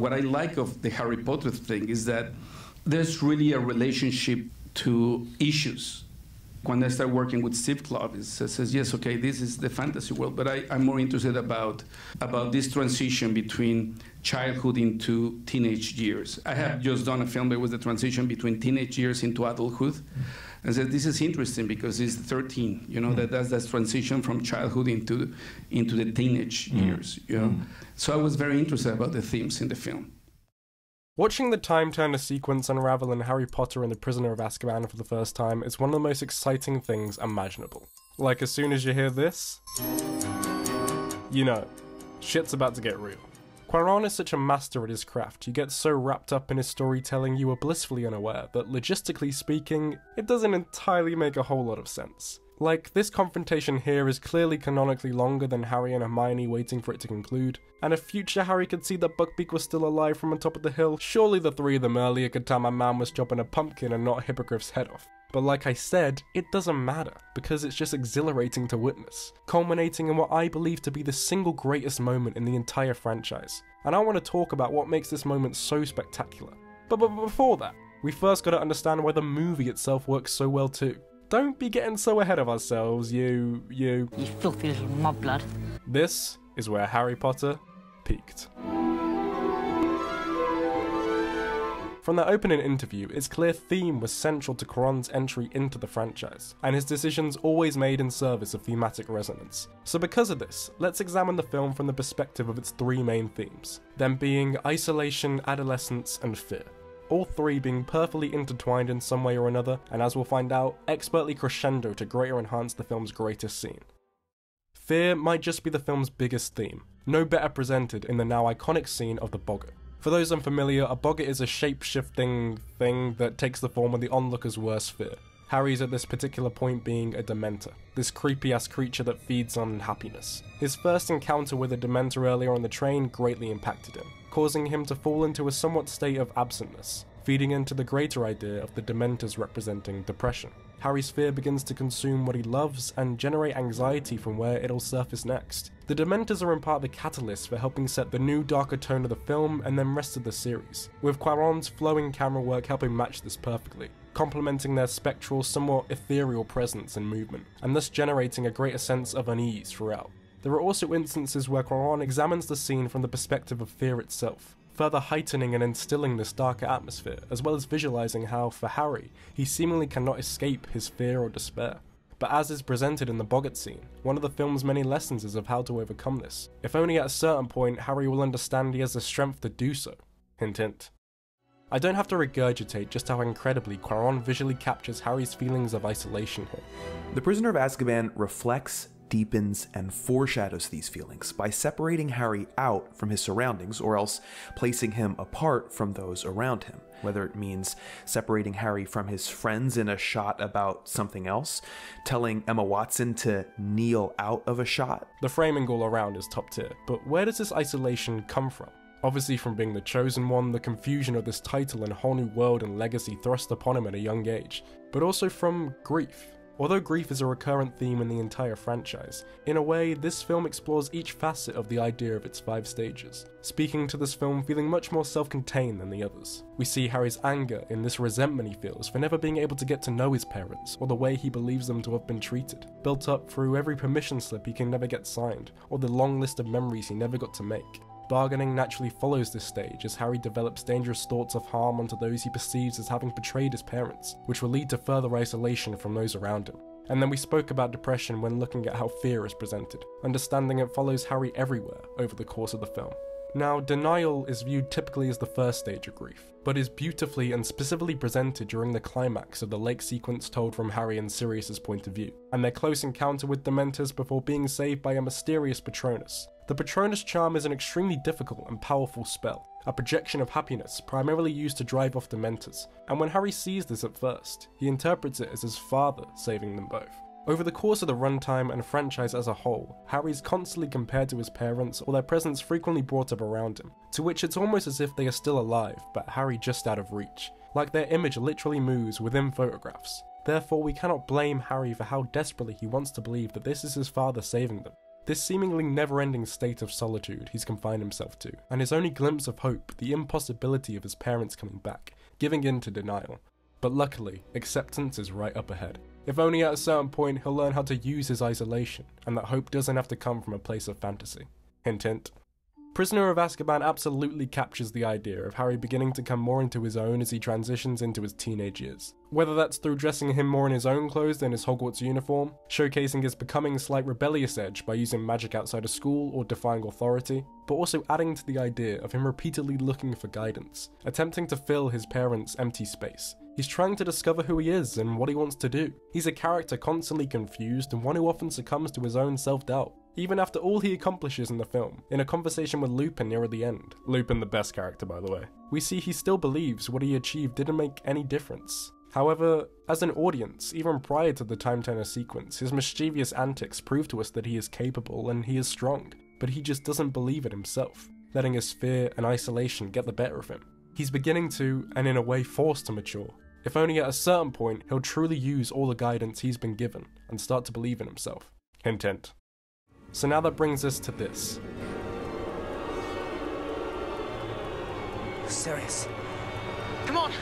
What I like of the Harry Potter thing is that there's really a relationship to issues. When I start working with Steve Kloves, it says, yes, okay, this is the fantasy world, but I, am more interested about, about this transition between childhood into teenage years. I have just done a film that was the transition between teenage years into adulthood. And said, this is interesting because it's 13, you know, mm. that that's that transition from childhood into, into the teenage mm. years, you know. Mm. So I was very interested about the themes in the film. Watching the time turner sequence unravel in Harry Potter and the Prisoner of Azkaban for the first time is one of the most exciting things imaginable. Like, as soon as you hear this, you know, shit's about to get real. Cuarón is such a master at his craft, you get so wrapped up in his storytelling you are blissfully unaware that, logistically speaking, it doesn't entirely make a whole lot of sense. Like, this confrontation here is clearly canonically longer than Harry and Hermione waiting for it to conclude, and if future Harry could see that Buckbeak was still alive from on top of the hill, surely the three of them earlier could tell my man was chopping a pumpkin and not a Hippogriff's head off. But like I said, it doesn't matter, because it's just exhilarating to witness, culminating in what I believe to be the single greatest moment in the entire franchise. And I want to talk about what makes this moment so spectacular. But, but before that, we first gotta understand why the movie itself works so well too. Don't be getting so ahead of ourselves, you, you... You filthy little mudblood. This is where Harry Potter peaked. From that opening interview, its clear theme was central to Cuarón's entry into the franchise, and his decisions always made in service of thematic resonance. So because of this, let's examine the film from the perspective of its three main themes, them being isolation, adolescence, and fear all three being perfectly intertwined in some way or another, and as we'll find out, expertly crescendo to greater enhance the film's greatest scene. Fear might just be the film's biggest theme, no better presented in the now iconic scene of the Boggart. For those unfamiliar, a Boggart is a shape-shifting thing that takes the form of the onlooker's worst fear. Harry's at this particular point being a Dementor, this creepy ass creature that feeds on happiness. His first encounter with a Dementor earlier on the train greatly impacted him, causing him to fall into a somewhat state of absentness, feeding into the greater idea of the Dementors representing depression. Harry's fear begins to consume what he loves and generate anxiety from where it'll surface next. The Dementors are in part the catalyst for helping set the new darker tone of the film and then rest of the series, with Cuarón's flowing camera work helping match this perfectly, complementing their spectral, somewhat ethereal presence and movement, and thus generating a greater sense of unease throughout. There are also instances where Cuarón examines the scene from the perspective of fear itself, further heightening and instilling this darker atmosphere, as well as visualizing how, for Harry, he seemingly cannot escape his fear or despair. But as is presented in the Boggart scene, one of the film's many lessons is of how to overcome this. If only at a certain point Harry will understand he has the strength to do so. Hint hint. I don't have to regurgitate just how incredibly Cuarón visually captures Harry's feelings of isolation here. The Prisoner of Azkaban reflects deepens, and foreshadows these feelings by separating Harry out from his surroundings or else placing him apart from those around him. Whether it means separating Harry from his friends in a shot about something else, telling Emma Watson to kneel out of a shot. The framing all around is top tier, but where does this isolation come from? Obviously, from being the chosen one, the confusion of this title and whole new world and legacy thrust upon him at a young age, but also from grief. Although grief is a recurrent theme in the entire franchise, in a way, this film explores each facet of the idea of its five stages, speaking to this film feeling much more self-contained than the others. We see Harry's anger in this resentment he feels for never being able to get to know his parents, or the way he believes them to have been treated, built up through every permission slip he can never get signed, or the long list of memories he never got to make. Bargaining naturally follows this stage as Harry develops dangerous thoughts of harm onto those he perceives as having betrayed his parents, which will lead to further isolation from those around him. And then we spoke about depression when looking at how fear is presented, understanding it follows Harry everywhere over the course of the film. Now, denial is viewed typically as the first stage of grief, but is beautifully and specifically presented during the climax of the lake sequence told from Harry and Sirius's point of view, and their close encounter with Dementors before being saved by a mysterious Patronus, the Patronus Charm is an extremely difficult and powerful spell, a projection of happiness primarily used to drive off Dementors, and when Harry sees this at first, he interprets it as his father saving them both. Over the course of the runtime and franchise as a whole, Harry is constantly compared to his parents or their presence frequently brought up around him, to which it's almost as if they are still alive, but Harry just out of reach, like their image literally moves within photographs. Therefore, we cannot blame Harry for how desperately he wants to believe that this is his father saving them. this seemingly never ending state of solitude he's confined himself to, and his only glimpse of hope, the impossibility of his parents coming back, giving in to denial. But luckily, acceptance is right up ahead. If only at a certain point he'll learn how to use his isolation, and that hope doesn't have to come from a place of fantasy. Hint hint. Prisoner of Azkaban absolutely captures the idea of Harry beginning to come more into his own as he transitions into his teenage years. Whether that's through dressing him more in his own clothes than his Hogwarts uniform, showcasing his becoming slight rebellious edge by using magic outside of school or defying authority, but also adding to the idea of him repeatedly looking for guidance, attempting to fill his parents' empty space. He's trying to discover who he is and what he wants to do. He's a character constantly confused and one who often succumbs to his own self doubt even after all he accomplishes in the film, in a conversation with Lupin near the end. Lupin, the best character, by the way. We see he still believes what he achieved didn't make any difference. However, as an audience, even prior to the time turner sequence, his mischievous antics prove to us that he is capable and he is strong, but he just doesn't believe it himself, letting his fear and isolation get the better of him. He's beginning to, and in a way forced to mature. If only at a certain point he'll truly use all the guidance he's been given and start to believe in himself. Hint hint. So now that brings us to this. Sirius. Come on!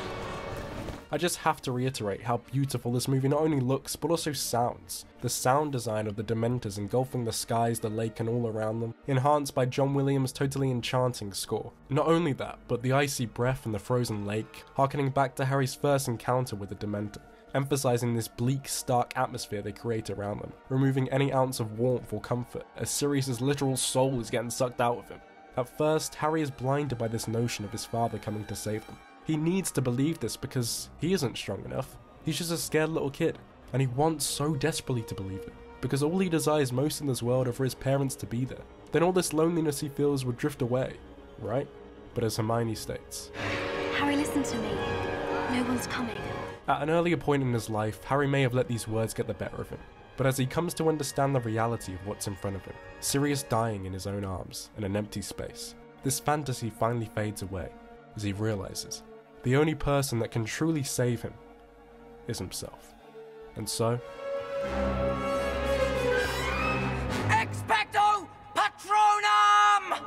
I just have to reiterate how beautiful this movie not only looks, but also sounds. The sound design of the Dementors engulfing the skies, the lake, and all around them, enhanced by John Williams' totally enchanting score. Not only that, but the icy breath and the frozen lake, harkening back to Harry's first encounter with the Dementor emphasizing this bleak, stark atmosphere they create around them, removing any ounce of warmth or comfort, as Sirius's literal soul is getting sucked out of him. At first, Harry is blinded by this notion of his father coming to save them. He needs to believe this because he isn't strong enough. He's just a scared little kid, and he wants so desperately to believe it, because all he desires most in this world are for his parents to be there. Then all this loneliness he feels would drift away, right? But as Hermione states, Harry, listen to me. No one's coming. At an earlier point in his life, Harry may have let these words get the better of him, but as he comes to understand the reality of what's in front of him, Sirius dying in his own arms, in an empty space, this fantasy finally fades away as he realizes the only person that can truly save him is himself. And so. Expecto Patronum!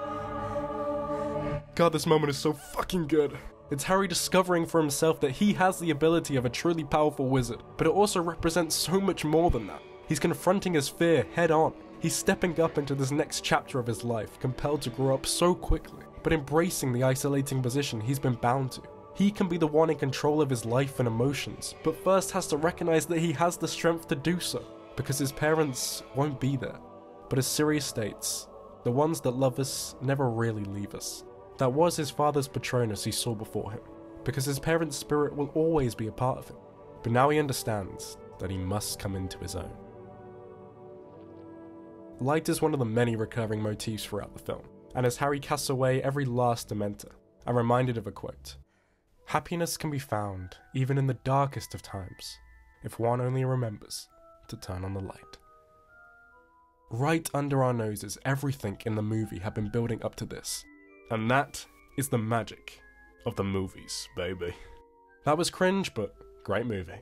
God, this moment is so fucking good. It's Harry discovering for himself that he has the ability of a truly powerful wizard, but it also represents so much more than that. He's confronting his fear head on. He's stepping up into this next chapter of his life, compelled to grow up so quickly, but embracing the isolating position he's been bound to. He can be the one in control of his life and emotions, but first has to recognize that he has the strength to do so, because his parents won't be there. But as Sirius states, the ones that love us never really leave us. That was his father's Patronus he saw before him, because his parents' spirit will always be a part of him. But now he understands that he must come into his own. Light is one of the many recurring motifs throughout the film, and as Harry casts away every last Dementor, I'm reminded of a quote Happiness can be found even in the darkest of times, if one only remembers to turn on the light. Right under our noses, everything in the movie had been building up to this, and that is the magic of the movies, baby. That was cringe, but great movie.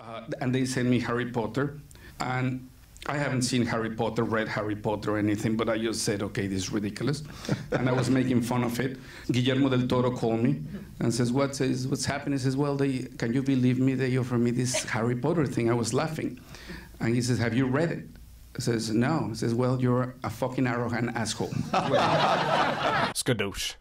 Uh, and they sent me Harry Potter, and I haven't seen Harry Potter, read Harry Potter or anything, but I just said, okay, this is ridiculous. and I was making fun of it. Guillermo del Toro called me and says, what's, what's happening? He says, well, they, can you believe me? They offered me this Harry Potter thing. I was laughing. And he says, have you read it? I says, no. He says, well, you're a fucking arrogant asshole. Skadoosh.